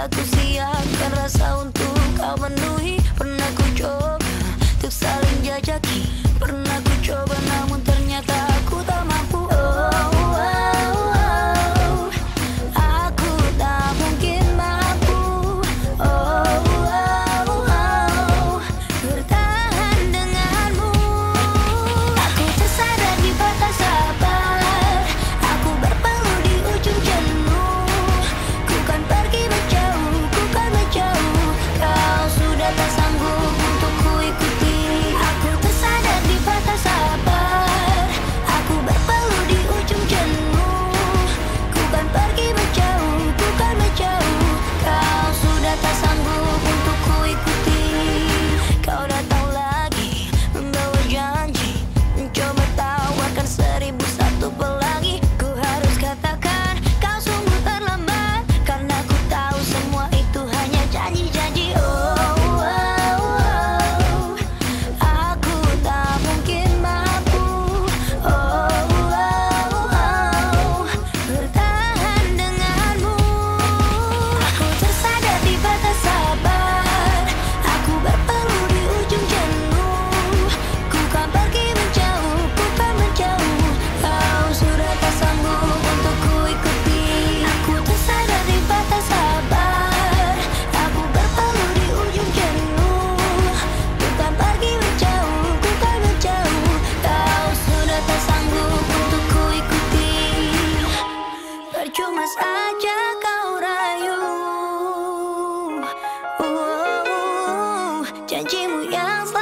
a tus 像一模一样。